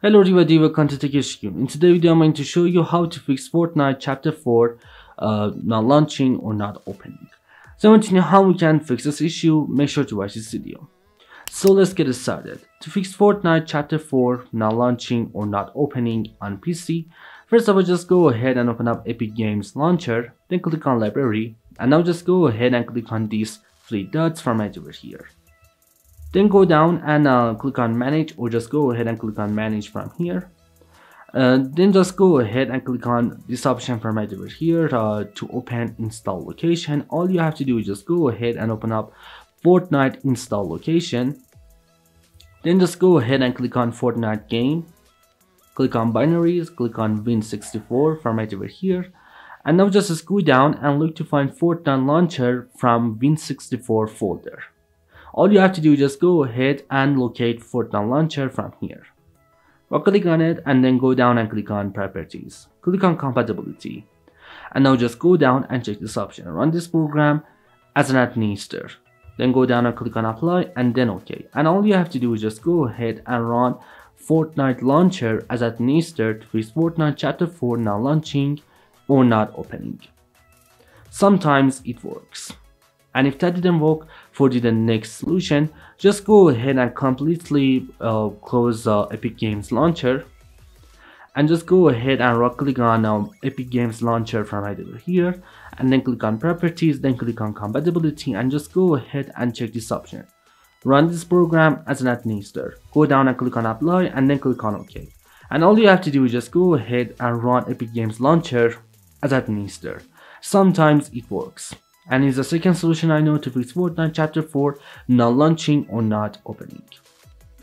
Hello everybody, welcome to TechHQ. In today's video, I'm going to show you how to fix Fortnite Chapter 4 uh, not launching or not opening. So I want to know how we can fix this issue, make sure to watch this video. So let's get started. To fix Fortnite Chapter 4 not launching or not opening on PC, first of all just go ahead and open up Epic Games Launcher, then click on Library, and now just go ahead and click on these three dots from right over here. Then go down and uh, click on manage or just go ahead and click on manage from here. Uh, then just go ahead and click on this option from right over here uh, to open install location. All you have to do is just go ahead and open up Fortnite install location. Then just go ahead and click on Fortnite game. Click on binaries, click on Win64 from right over here. And now just scroll down and look to find Fortnite launcher from Win64 folder all you have to do is just go ahead and locate Fortnite launcher from here. Well, click on it and then go down and click on properties. Click on compatibility. And now just go down and check this option. Run this program as an administrator. Then go down and click on apply and then OK. And all you have to do is just go ahead and run Fortnite launcher as administrator with Fortnite chapter 4 not launching or not opening. Sometimes it works and if that didn't work for the next solution just go ahead and completely uh, close uh, Epic Games launcher. And just go ahead and right click on um, Epic Games launcher from right over here. And then click on properties then click on compatibility and just go ahead and check this option. Run this program as an administrator. Go down and click on apply and then click on ok and all you have to do is just go ahead and run Epic Games launcher as administrator. Sometimes it works and is the second solution I know to fix Fortnite Chapter 4 not launching or not opening.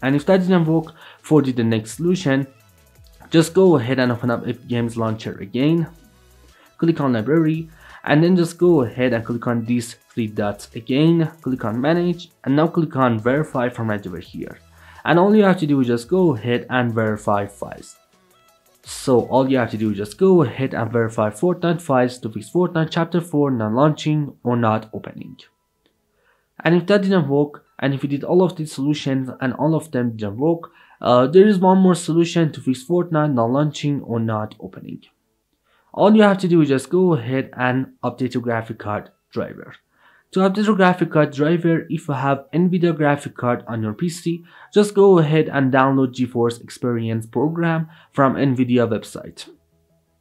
And if that didn't work for the next solution, just go ahead and open up Epic Games Launcher again, click on Library, and then just go ahead and click on these three dots again, click on Manage, and now click on Verify right over here. And all you have to do is just go ahead and verify files. So all you have to do is just go ahead and verify Fortnite files to fix Fortnite chapter 4 not launching or not opening. And if that didn't work, and if you did all of these solutions and all of them didn't work, uh, there is one more solution to fix Fortnite not launching or not opening. All you have to do is just go ahead and update your graphic card driver. To update your graphic card driver, if you have NVIDIA graphic card on your PC, just go ahead and download GeForce Experience program from NVIDIA website.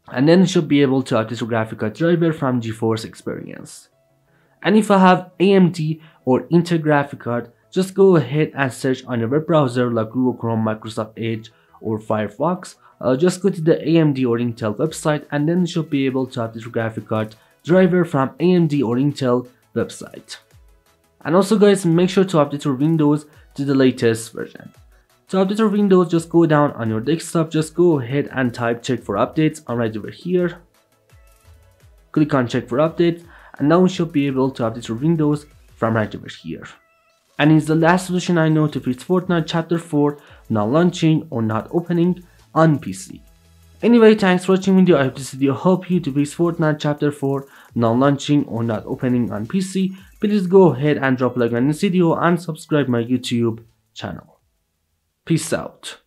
And then you should be able to update your graphic card driver from GeForce Experience. And if you have AMD or Intel graphic card, just go ahead and search on your web browser like Google Chrome, Microsoft Edge, or Firefox. Uh, just go to the AMD or Intel website and then you should be able to update your graphic card driver from AMD or Intel website. And also guys, make sure to update your Windows to the latest version. To update your Windows, just go down on your desktop, just go ahead and type check for updates on right over here. Click on check for updates and now you should be able to update your Windows from right over here. And it's the last solution I know to fix Fortnite Chapter 4 not launching or not opening on PC. Anyway, thanks for watching video. I hope this video helped you to fix Fortnite Chapter 4 not launching or not opening on PC. Please go ahead and drop a like on this video and subscribe my YouTube channel. Peace out.